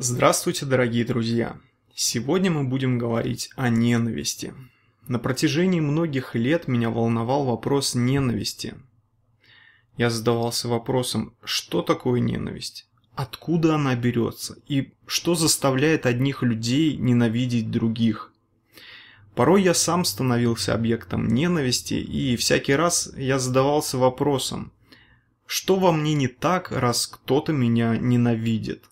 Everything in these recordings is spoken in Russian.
Здравствуйте, дорогие друзья! Сегодня мы будем говорить о ненависти. На протяжении многих лет меня волновал вопрос ненависти. Я задавался вопросом, что такое ненависть? Откуда она берется? И что заставляет одних людей ненавидеть других? Порой я сам становился объектом ненависти, и всякий раз я задавался вопросом, что во мне не так, раз кто-то меня ненавидит?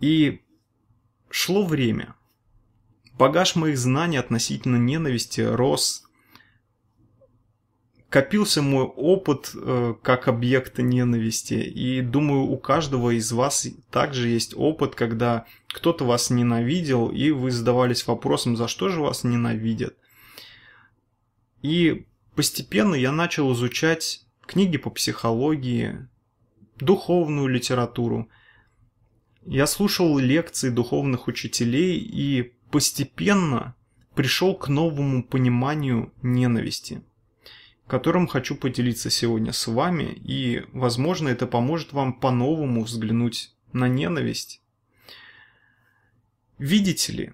И шло время. Багаж моих знаний относительно ненависти рос. Копился мой опыт э, как объекта ненависти. И думаю, у каждого из вас также есть опыт, когда кто-то вас ненавидел, и вы задавались вопросом, за что же вас ненавидят. И постепенно я начал изучать книги по психологии, духовную литературу – я слушал лекции духовных учителей и постепенно пришел к новому пониманию ненависти, которым хочу поделиться сегодня с вами, и, возможно, это поможет вам по-новому взглянуть на ненависть. Видите ли,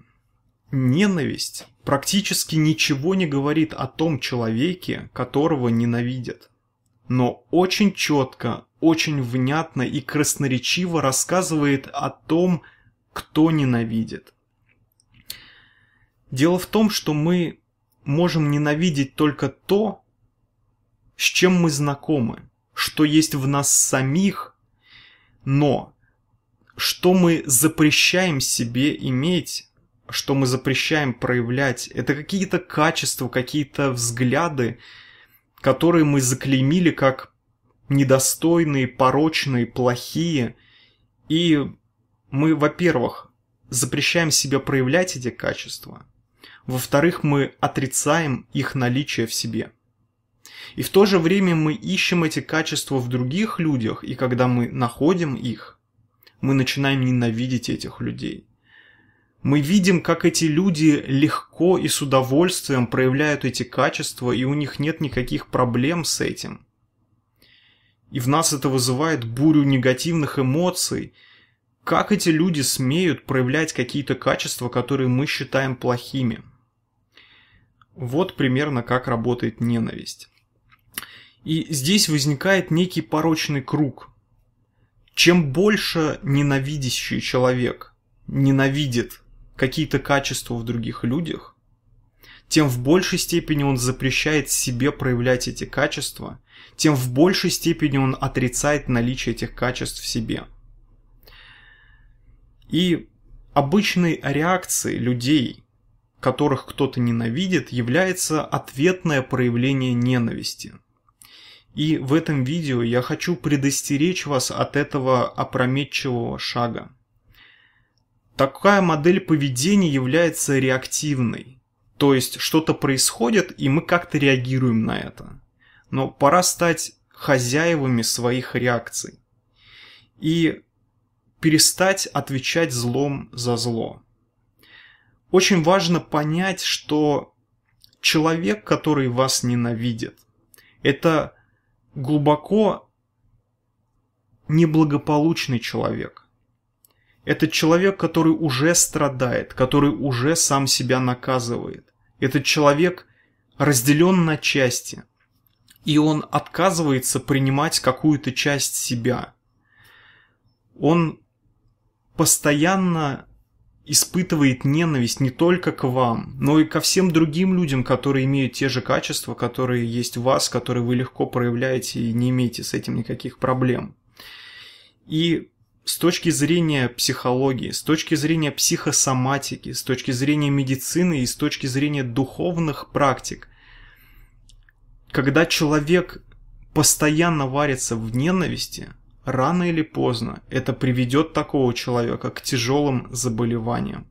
ненависть практически ничего не говорит о том человеке, которого ненавидят, но очень четко очень внятно и красноречиво рассказывает о том, кто ненавидит. Дело в том, что мы можем ненавидеть только то, с чем мы знакомы, что есть в нас самих, но что мы запрещаем себе иметь, что мы запрещаем проявлять, это какие-то качества, какие-то взгляды, которые мы заклеймили как недостойные, порочные, плохие. И мы, во-первых, запрещаем себе проявлять эти качества. Во-вторых, мы отрицаем их наличие в себе. И в то же время мы ищем эти качества в других людях, и когда мы находим их, мы начинаем ненавидеть этих людей. Мы видим, как эти люди легко и с удовольствием проявляют эти качества, и у них нет никаких проблем с этим и в нас это вызывает бурю негативных эмоций. Как эти люди смеют проявлять какие-то качества, которые мы считаем плохими? Вот примерно как работает ненависть. И здесь возникает некий порочный круг. Чем больше ненавидящий человек ненавидит какие-то качества в других людях, тем в большей степени он запрещает себе проявлять эти качества, тем в большей степени он отрицает наличие этих качеств в себе. И обычной реакцией людей, которых кто-то ненавидит, является ответное проявление ненависти. И в этом видео я хочу предостеречь вас от этого опрометчивого шага. Такая модель поведения является реактивной, то есть что-то происходит, и мы как-то реагируем на это. Но пора стать хозяевами своих реакций. И перестать отвечать злом за зло. Очень важно понять, что человек, который вас ненавидит, это глубоко неблагополучный человек. Это человек, который уже страдает, который уже сам себя наказывает. Этот человек разделен на части, и он отказывается принимать какую-то часть себя. Он постоянно испытывает ненависть не только к вам, но и ко всем другим людям, которые имеют те же качества, которые есть в вас, которые вы легко проявляете и не имеете с этим никаких проблем. И с точки зрения психологии, с точки зрения психосоматики, с точки зрения медицины и с точки зрения духовных практик, когда человек постоянно варится в ненависти, рано или поздно это приведет такого человека к тяжелым заболеваниям.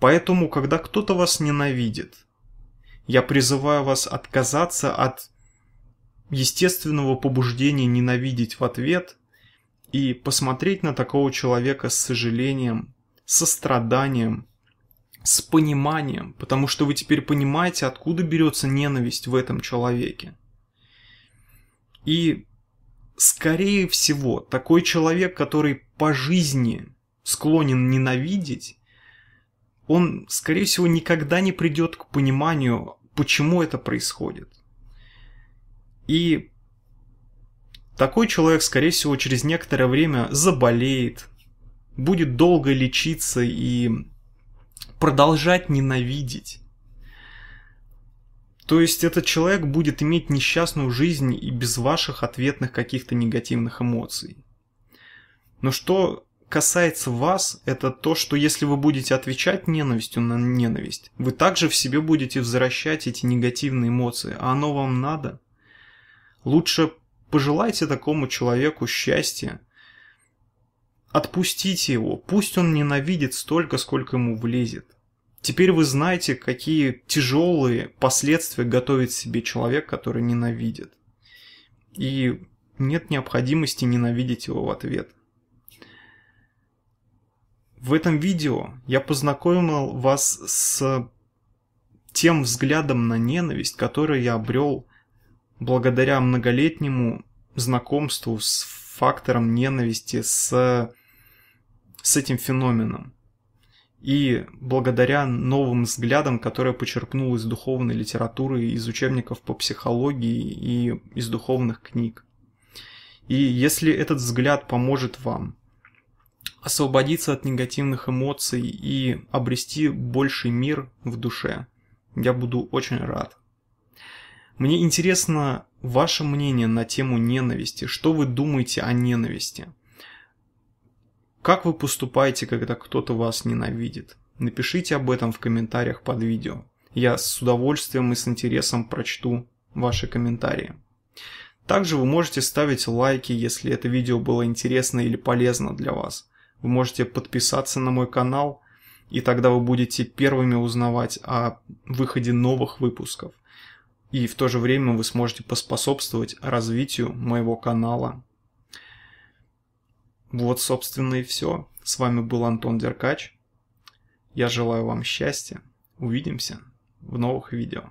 Поэтому, когда кто-то вас ненавидит, я призываю вас отказаться от естественного побуждения ненавидеть в ответ и посмотреть на такого человека с сожалением, состраданием, с пониманием, потому что вы теперь понимаете, откуда берется ненависть в этом человеке. И скорее всего, такой человек, который по жизни склонен ненавидеть, он, скорее всего, никогда не придет к пониманию, почему это происходит. И такой человек, скорее всего, через некоторое время заболеет, будет долго лечиться и продолжать ненавидеть. То есть этот человек будет иметь несчастную жизнь и без ваших ответных каких-то негативных эмоций. Но что касается вас, это то, что если вы будете отвечать ненавистью на ненависть, вы также в себе будете возвращать эти негативные эмоции, а оно вам надо. Лучше пожелайте такому человеку счастья, отпустите его, пусть он ненавидит столько, сколько ему влезет. Теперь вы знаете, какие тяжелые последствия готовит себе человек, который ненавидит. И нет необходимости ненавидеть его в ответ. В этом видео я познакомил вас с тем взглядом на ненависть, который я обрел благодаря многолетнему знакомству с фактором ненависти, с, с этим феноменом и благодаря новым взглядам, которые почерпнул из духовной литературы, из учебников по психологии и из духовных книг. И если этот взгляд поможет вам освободиться от негативных эмоций и обрести больший мир в душе, я буду очень рад. Мне интересно ваше мнение на тему ненависти. Что вы думаете о ненависти? Как вы поступаете, когда кто-то вас ненавидит? Напишите об этом в комментариях под видео. Я с удовольствием и с интересом прочту ваши комментарии. Также вы можете ставить лайки, если это видео было интересно или полезно для вас. Вы можете подписаться на мой канал, и тогда вы будете первыми узнавать о выходе новых выпусков. И в то же время вы сможете поспособствовать развитию моего канала вот, собственно, и все. С вами был Антон Деркач. Я желаю вам счастья. Увидимся в новых видео.